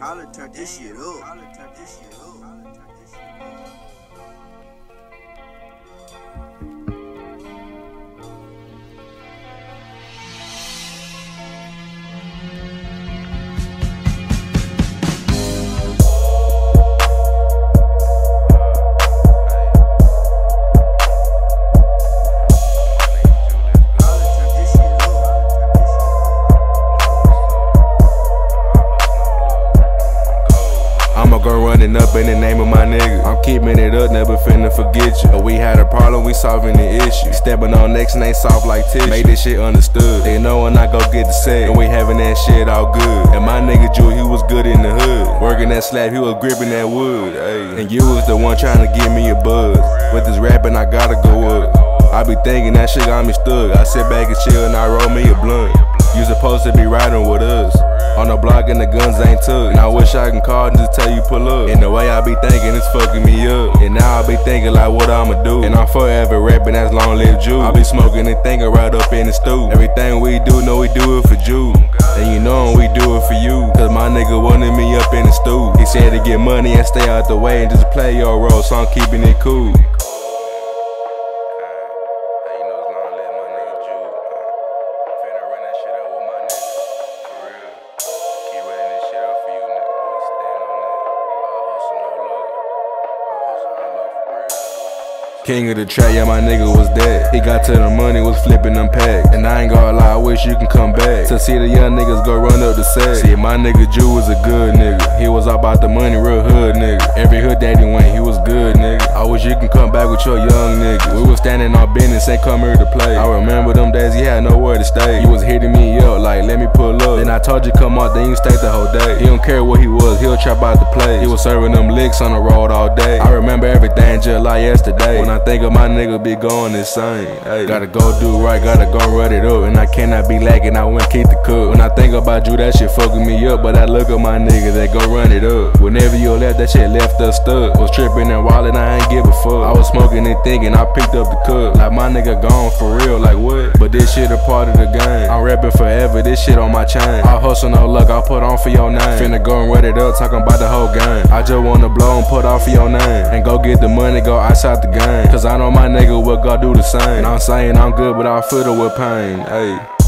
Holla, turn this shit up. Holla, turn this shit up. Running up in the name of my nigga. I'm keeping it up, never finna forget you. But we had a problem, we solving the issue. Stepping on next and ain't soft like tissue. Made this shit understood. They know when I go get the set. And we having that shit all good. And my nigga Drew, he was good in the hood. Working that slab, he was gripping that wood. Ay. And you was the one trying to give me a buzz. With this rapping, I gotta go up. I be thinking that shit got me stuck. I sit back and chill and I roll me a blunt. You supposed to be riding with us. On the block and the guns ain't took. And I wish I can call and just tell you pull up. And the way I be thinking it's fucking me up. And now I be thinking like what I'ma do. And I'm forever rapping that's long live Jew. I be smoking and thinking right up in the stew. Everything we do, know we do it for Jew. And you know we do it for you. Cause my nigga wanted me up in the stew. He said to get money and stay out the way and just play your role. So I'm keeping it cool. King of the trap, yeah, my nigga was dead. He got to the money, was flipping them packs. And I ain't gonna lie, I wish you can come back. To see the young niggas go run up the set. See, my nigga Jew was a good nigga. He was all about the money, real hood nigga. Every hood he went, he was good nigga. I wish you can come back with your young nigga. We was standing on business, ain't come here to play. I remember them days he had nowhere to stay. He was hitting me up let me pull up. Then I told you come out, then you stayed the whole day. He don't care what he was, he'll trap out the place. He was serving them licks on the road all day. I remember everything just like yesterday. When I think of my nigga be going insane. Hey, gotta go do right, gotta go run it up. And I cannot be lacking, I wouldn't keep the cook. When I think about you, that shit fucking me up. But I look at my nigga that go run it up. Whenever you left, that shit left us stuck. Was tripping and wildin', I ain't give a fuck. I was smoking and thinking, I picked up the cup. Like my nigga gone for real, like what? But this shit a part of the game. I'm rapping forever, this shit on my chain. I hustle no luck, I put on for your name. Finna go and run it up, talking about the whole game. I just wanna blow and put off for your name. And go get the money, go outside the game. Cause I know my nigga will go do the same. And I'm saying I'm good, but I feel it with pain. Hey.